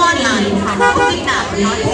ออนไลน์ค่ะก็ไม่หนักน้